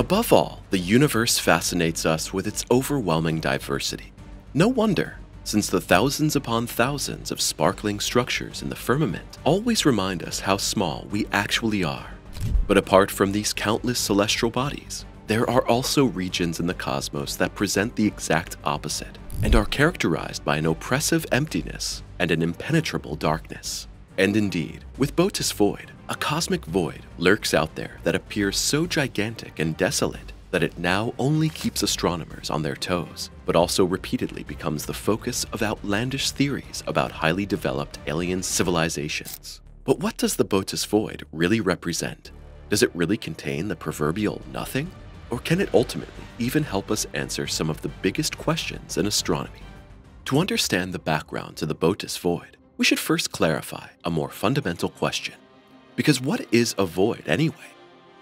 Above all, the universe fascinates us with its overwhelming diversity. No wonder, since the thousands upon thousands of sparkling structures in the firmament always remind us how small we actually are. But apart from these countless celestial bodies, there are also regions in the cosmos that present the exact opposite and are characterized by an oppressive emptiness and an impenetrable darkness. And indeed, with Boötes Void, a cosmic void lurks out there that appears so gigantic and desolate that it now only keeps astronomers on their toes, but also repeatedly becomes the focus of outlandish theories about highly developed alien civilizations. But what does the Boötes Void really represent? Does it really contain the proverbial nothing? Or can it ultimately even help us answer some of the biggest questions in astronomy? To understand the background to the Boötes Void, we should first clarify a more fundamental question. Because what is a void anyway?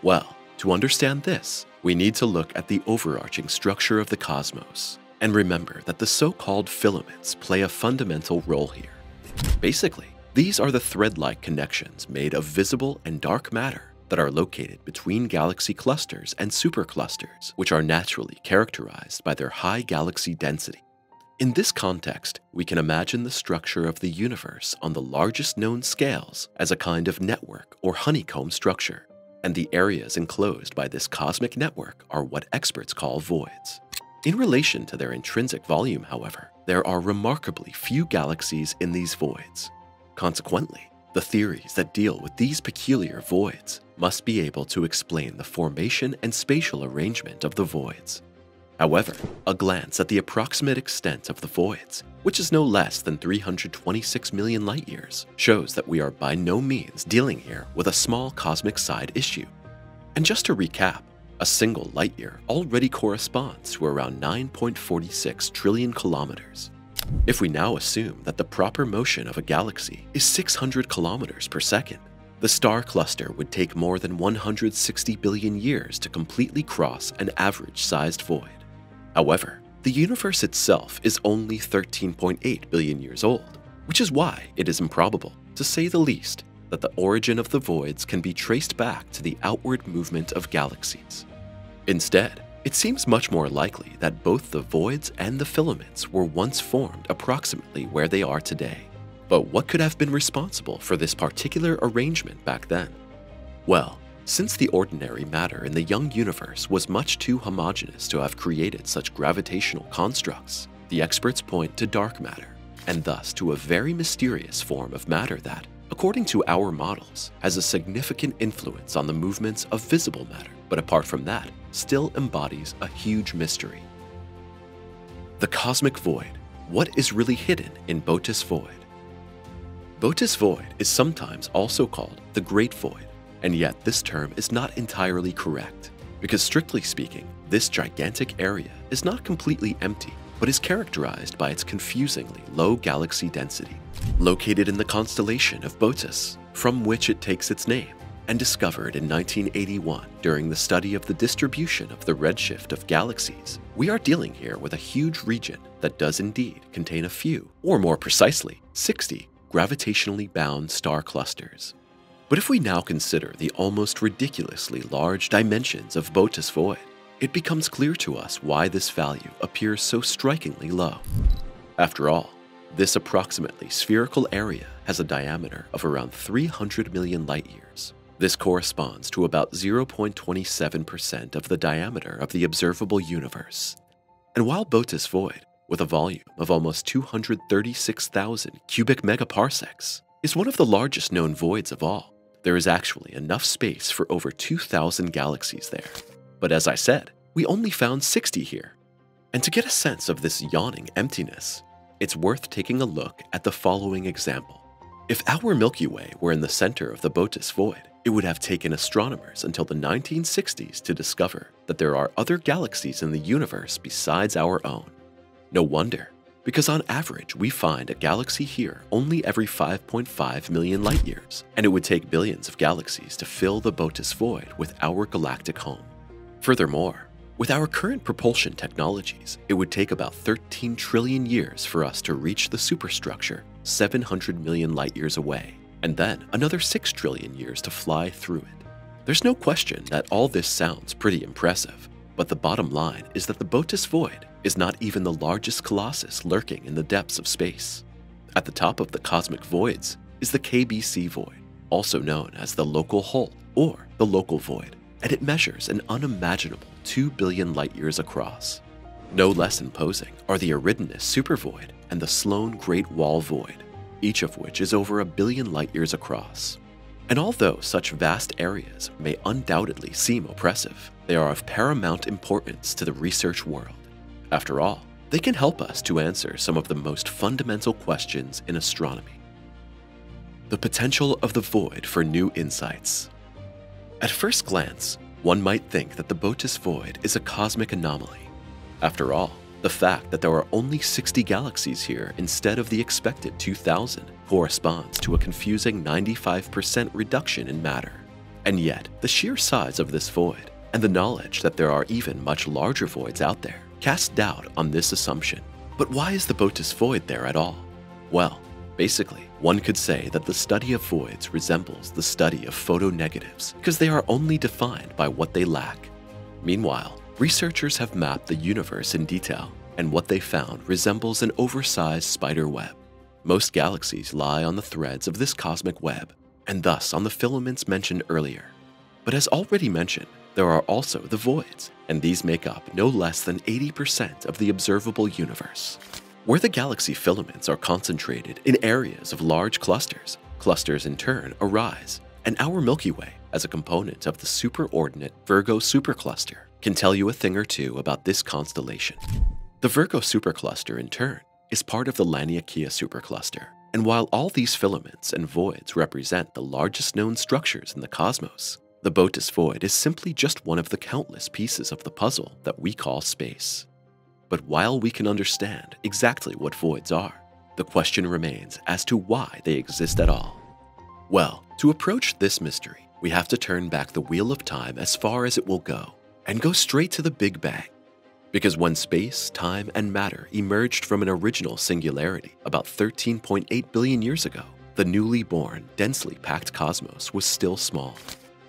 Well, to understand this, we need to look at the overarching structure of the cosmos and remember that the so-called filaments play a fundamental role here. Basically, these are the thread-like connections made of visible and dark matter that are located between galaxy clusters and superclusters, which are naturally characterized by their high galaxy density. In this context, we can imagine the structure of the universe on the largest known scales as a kind of network or honeycomb structure, and the areas enclosed by this cosmic network are what experts call voids. In relation to their intrinsic volume, however, there are remarkably few galaxies in these voids. Consequently, the theories that deal with these peculiar voids must be able to explain the formation and spatial arrangement of the voids. However, a glance at the approximate extent of the voids, which is no less than 326 million light-years, shows that we are by no means dealing here with a small cosmic side issue. And just to recap, a single light-year already corresponds to around 9.46 trillion kilometers. If we now assume that the proper motion of a galaxy is 600 kilometers per second, the star cluster would take more than 160 billion years to completely cross an average-sized void. However, the universe itself is only 13.8 billion years old, which is why it is improbable, to say the least, that the origin of the voids can be traced back to the outward movement of galaxies. Instead, it seems much more likely that both the voids and the filaments were once formed approximately where they are today. But what could have been responsible for this particular arrangement back then? Well, since the ordinary matter in the young universe was much too homogeneous to have created such gravitational constructs, the experts point to dark matter, and thus to a very mysterious form of matter that, according to our models, has a significant influence on the movements of visible matter, but apart from that, still embodies a huge mystery. The Cosmic Void. What is really hidden in Boötes Void? Boötes Void is sometimes also called the Great Void and yet, this term is not entirely correct, because strictly speaking, this gigantic area is not completely empty, but is characterized by its confusingly low galaxy density. Located in the constellation of Boötes, from which it takes its name, and discovered in 1981 during the study of the distribution of the redshift of galaxies, we are dealing here with a huge region that does indeed contain a few, or more precisely, 60 gravitationally bound star clusters. But if we now consider the almost ridiculously large dimensions of Boötes Void, it becomes clear to us why this value appears so strikingly low. After all, this approximately spherical area has a diameter of around 300 million light-years. This corresponds to about 0.27% of the diameter of the observable universe. And while Boötes Void, with a volume of almost 236,000 cubic megaparsecs, is one of the largest known voids of all, there is actually enough space for over 2,000 galaxies there. But as I said, we only found 60 here. And to get a sense of this yawning emptiness, it's worth taking a look at the following example. If our Milky Way were in the center of the Boötes Void, it would have taken astronomers until the 1960s to discover that there are other galaxies in the universe besides our own. No wonder because on average, we find a galaxy here only every 5.5 million light years, and it would take billions of galaxies to fill the Boötes void with our galactic home. Furthermore, with our current propulsion technologies, it would take about 13 trillion years for us to reach the superstructure 700 million light years away, and then another 6 trillion years to fly through it. There's no question that all this sounds pretty impressive, but the bottom line is that the Boötes Void is not even the largest colossus lurking in the depths of space. At the top of the cosmic voids is the KBC Void, also known as the local hole or the local void, and it measures an unimaginable 2 billion light years across. No less imposing are the Eridanus Supervoid and the Sloan Great Wall Void, each of which is over a billion light years across. And although such vast areas may undoubtedly seem oppressive, they are of paramount importance to the research world. After all, they can help us to answer some of the most fundamental questions in astronomy. The potential of the void for new insights. At first glance, one might think that the Boötes Void is a cosmic anomaly. After all, the fact that there are only 60 galaxies here instead of the expected 2,000 corresponds to a confusing 95% reduction in matter. And yet, the sheer size of this void and the knowledge that there are even much larger voids out there cast doubt on this assumption. But why is the Boötes Void there at all? Well, basically, one could say that the study of voids resembles the study of photonegatives because they are only defined by what they lack. Meanwhile, researchers have mapped the universe in detail, and what they found resembles an oversized spider web. Most galaxies lie on the threads of this cosmic web, and thus on the filaments mentioned earlier. But as already mentioned, there are also the voids, and these make up no less than 80% of the observable universe. Where the galaxy filaments are concentrated in areas of large clusters, clusters in turn arise, and our Milky Way, as a component of the superordinate Virgo supercluster, can tell you a thing or two about this constellation. The Virgo supercluster, in turn, is part of the Laniakea supercluster, and while all these filaments and voids represent the largest known structures in the cosmos, the Boötes Void is simply just one of the countless pieces of the puzzle that we call space. But while we can understand exactly what voids are, the question remains as to why they exist at all. Well, to approach this mystery, we have to turn back the wheel of time as far as it will go and go straight to the Big Bang. Because when space, time, and matter emerged from an original singularity about 13.8 billion years ago, the newly born, densely packed cosmos was still small.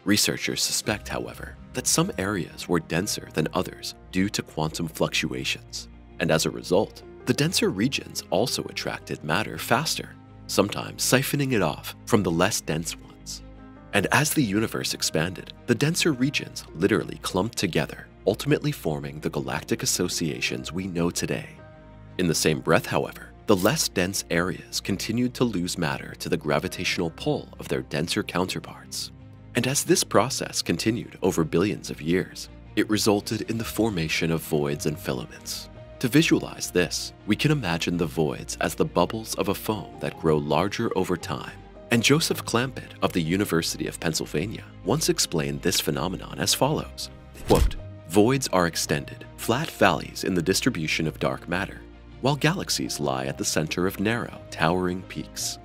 Researchers suspect, however, that some areas were denser than others due to quantum fluctuations, and as a result, the denser regions also attracted matter faster, sometimes siphoning it off from the less dense ones. And as the universe expanded, the denser regions literally clumped together, ultimately forming the galactic associations we know today. In the same breath, however, the less dense areas continued to lose matter to the gravitational pull of their denser counterparts, and as this process continued over billions of years, it resulted in the formation of voids and filaments. To visualize this, we can imagine the voids as the bubbles of a foam that grow larger over time. And Joseph Clampitt of the University of Pennsylvania once explained this phenomenon as follows, quote, Voids are extended, flat valleys in the distribution of dark matter, while galaxies lie at the center of narrow, towering peaks.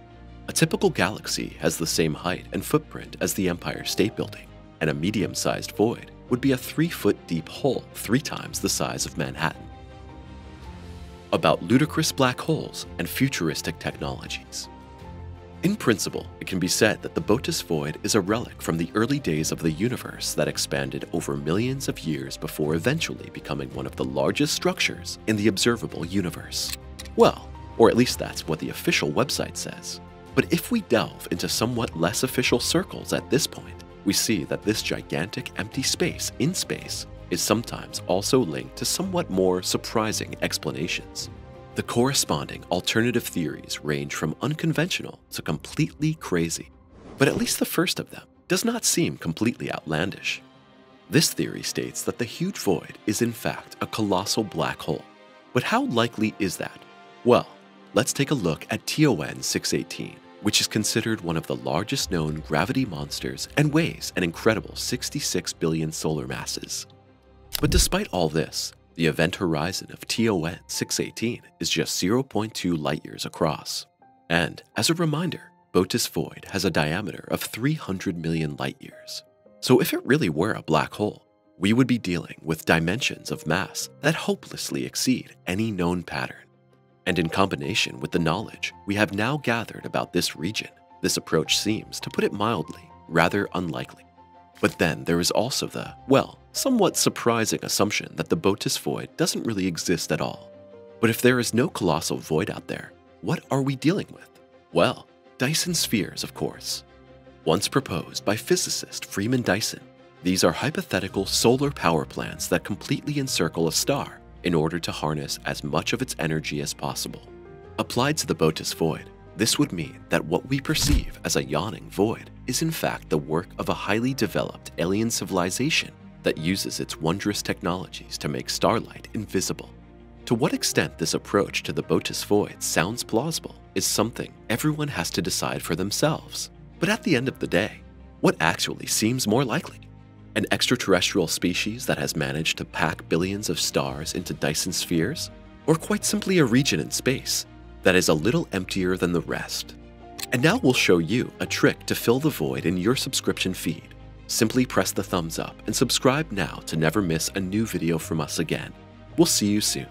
A typical galaxy has the same height and footprint as the Empire State Building, and a medium-sized void would be a three-foot deep hole three times the size of Manhattan. About ludicrous black holes and futuristic technologies. In principle, it can be said that the Boötes Void is a relic from the early days of the universe that expanded over millions of years before eventually becoming one of the largest structures in the observable universe. Well, or at least that's what the official website says. But if we delve into somewhat less official circles at this point, we see that this gigantic empty space in space is sometimes also linked to somewhat more surprising explanations. The corresponding alternative theories range from unconventional to completely crazy, but at least the first of them does not seem completely outlandish. This theory states that the huge void is in fact a colossal black hole. But how likely is that? Well, let's take a look at TON 618, which is considered one of the largest known gravity monsters and weighs an incredible 66 billion solar masses. But despite all this, the event horizon of TON 618 is just 0.2 light years across. And as a reminder, Boötes Void has a diameter of 300 million light years. So if it really were a black hole, we would be dealing with dimensions of mass that hopelessly exceed any known pattern. And in combination with the knowledge we have now gathered about this region, this approach seems, to put it mildly, rather unlikely. But then there is also the, well, somewhat surprising assumption that the Boötes void doesn't really exist at all. But if there is no colossal void out there, what are we dealing with? Well, Dyson spheres, of course. Once proposed by physicist Freeman Dyson, these are hypothetical solar power plants that completely encircle a star in order to harness as much of its energy as possible. Applied to the Boötes void, this would mean that what we perceive as a yawning void is in fact the work of a highly developed alien civilization that uses its wondrous technologies to make starlight invisible. To what extent this approach to the Boötes void sounds plausible is something everyone has to decide for themselves. But at the end of the day, what actually seems more likely? An extraterrestrial species that has managed to pack billions of stars into Dyson spheres? Or quite simply a region in space that is a little emptier than the rest? And now we'll show you a trick to fill the void in your subscription feed. Simply press the thumbs up and subscribe now to never miss a new video from us again. We'll see you soon.